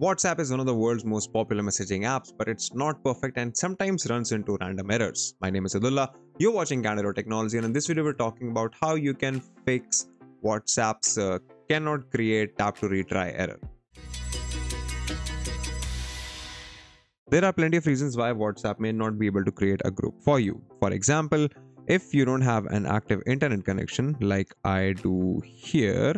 WhatsApp is one of the world's most popular messaging apps, but it's not perfect and sometimes runs into random errors. My name is Abdullah, you're watching Candid Technology, and in this video, we're talking about how you can fix WhatsApp's uh, cannot create tap to retry error. There are plenty of reasons why WhatsApp may not be able to create a group for you. For example, if you don't have an active internet connection like I do here,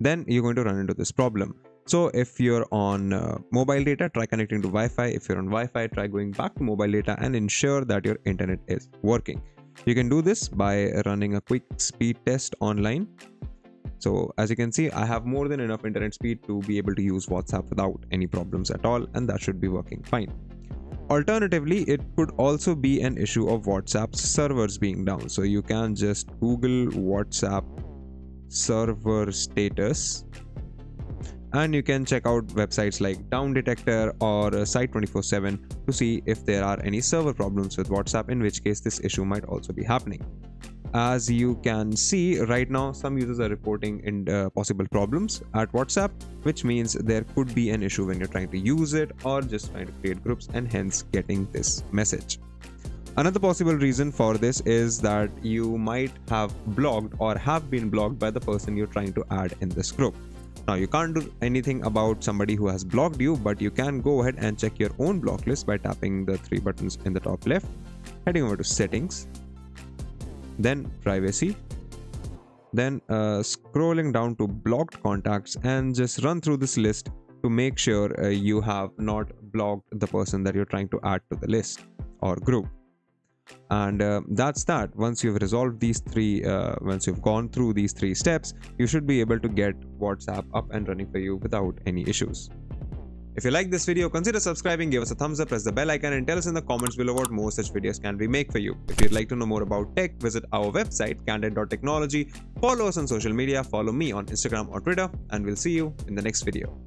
then you're going to run into this problem. So if you're on uh, mobile data, try connecting to Wi-Fi. If you're on Wi-Fi, try going back to mobile data and ensure that your internet is working. You can do this by running a quick speed test online. So as you can see, I have more than enough internet speed to be able to use WhatsApp without any problems at all and that should be working fine. Alternatively, it could also be an issue of WhatsApp's servers being down. So you can just Google WhatsApp server status and you can check out websites like Downdetector or uh, site 24/7 to see if there are any server problems with whatsapp in which case this issue might also be happening as you can see right now some users are reporting in uh, possible problems at whatsapp which means there could be an issue when you're trying to use it or just trying to create groups and hence getting this message Another possible reason for this is that you might have blocked or have been blocked by the person you're trying to add in this group. Now you can't do anything about somebody who has blocked you, but you can go ahead and check your own block list by tapping the three buttons in the top left, heading over to settings, then privacy, then uh, scrolling down to blocked contacts and just run through this list to make sure uh, you have not blocked the person that you're trying to add to the list or group and uh, that's that. Once you've resolved these three uh, once you've gone through these three steps you should be able to get whatsapp up and running for you without any issues. If you like this video consider subscribing give us a thumbs up press the bell icon and tell us in the comments below what more such videos can we make for you. If you'd like to know more about tech visit our website candid.technology follow us on social media follow me on instagram or twitter and we'll see you in the next video